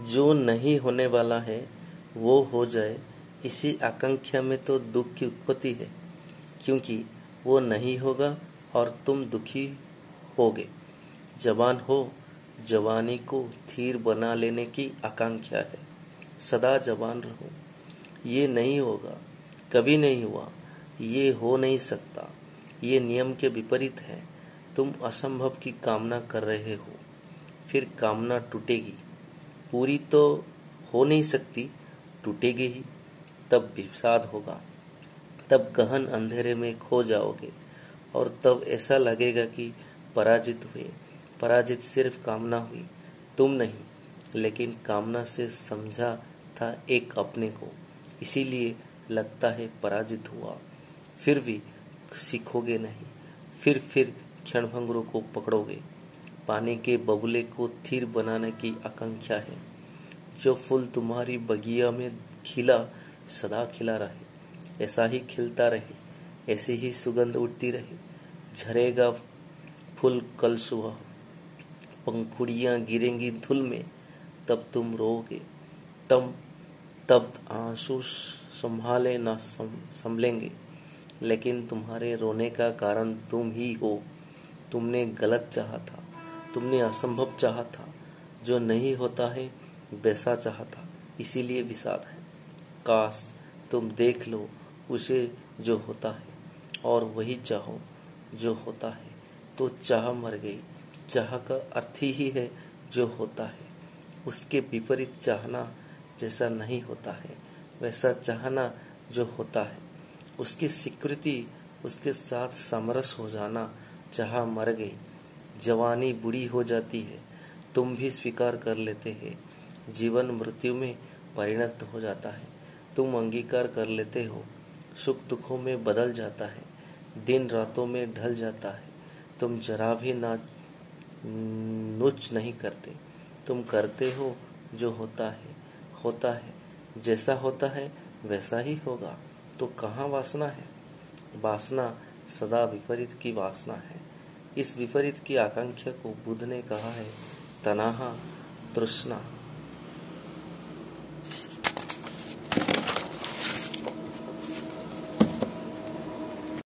जो नहीं होने वाला है, वो हो जाए। इसी आकांक्षा में तो दुख की उत्पत्ति है, क्योंकि वो नहीं होगा और तुम दुखी होगे। जवान हो, जवानी को थीर बना लेने की आकांक्षा है। सदा जवान रहो। ये नहीं होगा, कभी नहीं हुआ, ये हो नहीं सकता। ये नियम के विपरीत है। तुम असंभव की कामना कर रहे हो, फिर कामना टूटेगी। पूरी तो हो नहीं सकती, टूटेगी ही। तब विषाद होगा। तब गहन अंधेरे में खो जाओगे। और तब ऐसा लगेगा कि पराजित हुए। पराजित सिर्फ़ कामना हुई। तुम नहीं, लेकिन कामना से समझा था एक अपने को। इसीलिए लगता है पराजित हुआ। फिर भी सीखोगे नहीं। फिर फिर क्षणभंगुरों को पकड़ोगे। पानी के बबुले को थीर बनाने की आकांक्षा है। जो फूल तुम्हारी बगिया में खिला, सदा खिला रहे। ऐसा ही खिलता रहे, ऐसी ही सुगंध उठती रहे। झरेगा फूल कल सुबह। पंखुड़ियाँ गिरेंगी धुल में, तब तुम रोगे तब तब आँसू संभाले न संभलेंगे। लेकिन तुम्हारे रोने का कारण तुम ही हो। तुमने गलत चाहा था। तुमने असंभव चाहा था। जो नहीं होता है, वैसा चाहा था। इसीलिए विषाद है। काश तुम देख लो उसे जो होता है, और वही चाहो जो होता है। तो चाह मर गई। चाह का अर्थ ही है जो होता है। उसके विपरीत चाहना जैसा नहीं होता है, वैसा चाहना जो होता है। उसकी स्वीकृति, उसके साथ समरस हो जाना चाह मर गई। जवानी बुरी हो जाती है, तुम भी स्वीकार कर लेते हैं। जीवन मृत्यु में परिणत हो जाता है। तुम अंगीकार कर लेते हो। सुख दुखों में बदल जाता है। दिन रातों में ढल जाता है। तुम जरा भी ना, नुच नहीं करते। तुम करते हो जो होता है होता है। जैसा होता है, वैसा ही होगा। तो कहाँ वासना है? वासना सदा विपरीत की वासना है। इस विपरीत की आकांक्षा को बुद्ध ने कहा है तनाहा तृष्णा।